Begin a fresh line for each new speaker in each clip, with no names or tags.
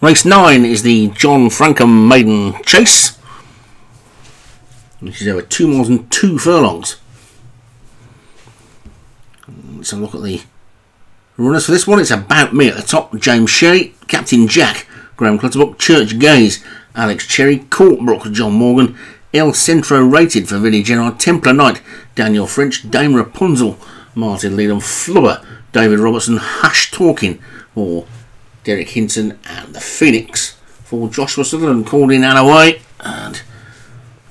Race 9 is the John Francome Maiden Chase, which is over 2 miles and 2 furlongs. Let's have a look at the runners for this one. It's about me at the top. James Shea, Captain Jack, Graham Clutterbuck, Church Gaze, Alex Cherry, Courtbrook, John Morgan, El Centro Rated for Vinnie Gerard, Templar Knight, Daniel French, Dame Rapunzel, Martin Leadham, Flubber, David Robertson, Hash Talking for Derek Hinton, and the Phoenix for Joshua Sutherland called in and away. And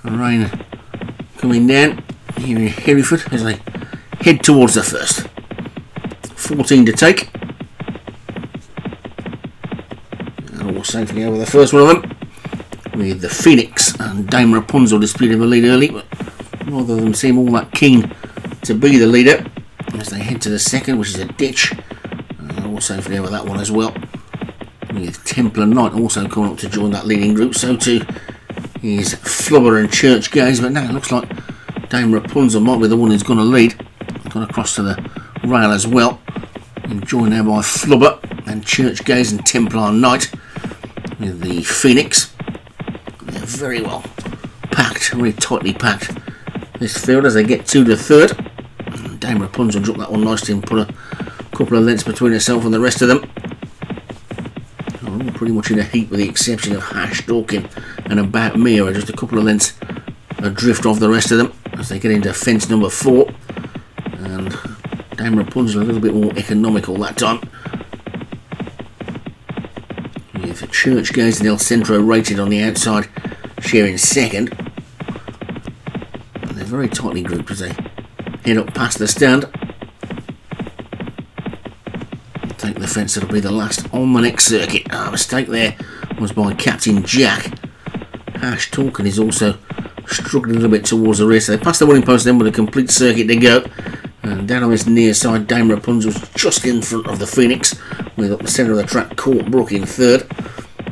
rain coming down here in Hereford as they head towards the first. 14 to take. And all safely over the first one of them with the Phoenix and Dame Rapunzel disputing the lead early, but of them seem all that keen to be the leader as they head to the second, which is a ditch. And also for over that one as well. With Templar Knight also coming up to join that leading group, so too is Flubber and Church Gaze, but now it looks like Dame Rapunzel might be the one who's going to lead. Gone across to the rail as well. And joined there by Flubber and Church Gaze and Templar Knight with the Phoenix very well packed, really tightly packed. This field as they get to the third. Dame Rapunzel dropped that one nicely and put a couple of lengths between herself and the rest of them. All pretty much in a heap with the exception of Hash Dawkin and About Me are just a couple of lengths adrift off the rest of them as they get into fence number four. And Dame Rapunzel a little bit more economical that time. With Church Gaze and El Centro rated on the outside sharing second. And they're very tightly grouped as they head up past the stand. Take the fence, that'll be the last on the next circuit. Ah, mistake there was by Captain Jack. Hash Talking is also struggling a little bit towards the rear, so they pass the winning post then with a complete circuit to go. And down on this near side, Dame Rapunzel's just in front of the Phoenix, with up the centre of the track, Courtbrook in third.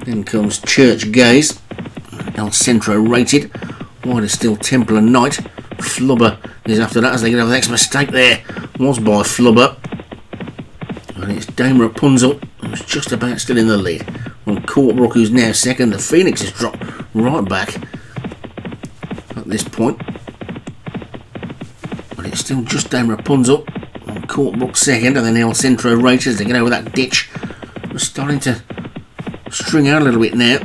Then comes Church Gaze. El Centro rated. Wide is still Templar Knight. Flubber is after that as they get over the next mistake there. Was by Flubber. And it's Dame Rapunzel who's just about still in the lead. On Courtbrook who's now second. The Phoenix has dropped right back at this point. But it's still just Dame Rapunzel. On Courtbrook second and then El Centro rated as they get over that ditch. We're starting to string out a little bit now.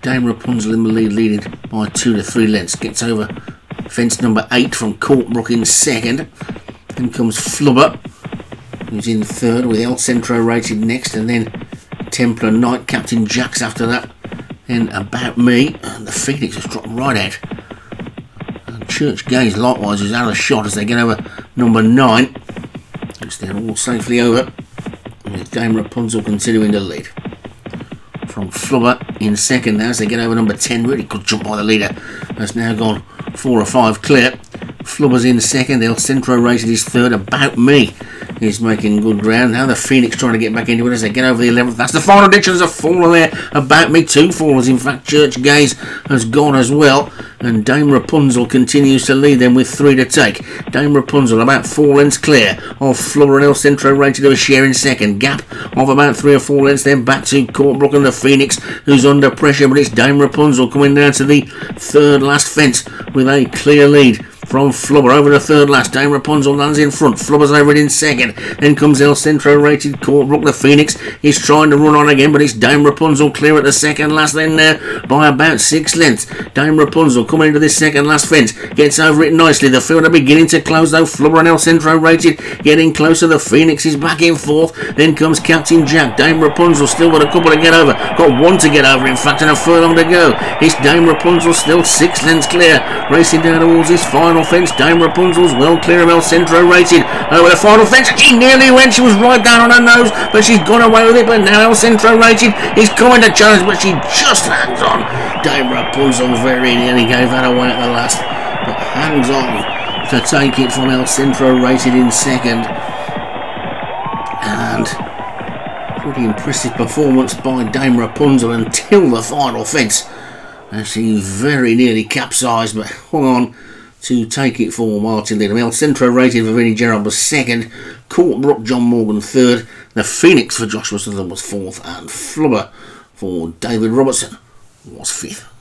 Dame Rapunzel in the lead, leading by two to three lengths. Gets over fence number eight from Courtbrook in second. Then comes Flubber, who's in third with El Centro rated next, and then Templar Knight, Captain Jacks after that. Then About Me, and the Phoenix has dropped right out. And Church Gaze likewise is out of shot as they get over number nine. It's they're all safely over. With Dame Rapunzel continuing to lead from Flubber in second now as they get over number 10. Really good jump by the leader. Has now gone four or five clear. Flubber's in second. El Centro rated his third. About Me is making good ground. Now the Phoenix trying to get back into it as they get over the 11th. That's the final ditch. There's a faller there. About Me, two fallers. In fact, Church Gaze has gone as well. And Dame Rapunzel continues to lead them with three to take. Dame Rapunzel about four lengths clear of Flubber and El Centro rated to a share in second. Gap of about three or four lengths. Then back to Courtbrook and the Phoenix, who's under pressure. But it's Dame Rapunzel coming down to the third last fence with a clear lead from Flubber over the third last. Dame Rapunzel lands in front. Flubber's over it in second. Then comes El Centro rated Courtbrook. The Phoenix is trying to run on again, but it's Dame Rapunzel clear at the second last then there by about six lengths. Dame Rapunzel coming into this second last fence. Gets over it nicely. The field are beginning to close though. Flubber and El Centro rated getting closer. The Phoenix is back in fourth. Then comes Captain Jack. Dame Rapunzel still with a couple to get over. Got one to get over in fact and a furlong to go. It's Dame Rapunzel still six lengths clear. Racing down towards his final fence. Dame Rapunzel's well clear of El Centro rated uh, over the final fence. She nearly went. She was right down on her nose, but she's gone away with it. But now El Centro rated is coming to challenge, but she just hangs on. Dame Rapunzel very nearly gave that away at the last, but hangs on to take it from El Centro rated in second. And pretty impressive performance by Dame Rapunzel until the final fence. And she very nearly capsized, but hung on to take it for Martin Lidham. El Centro rated for Vinnie Gerard was second. Court Courtbrook John Morgan third. The Phoenix for Joshua Sutherland was fourth, and Flubber for David Robertson was fifth.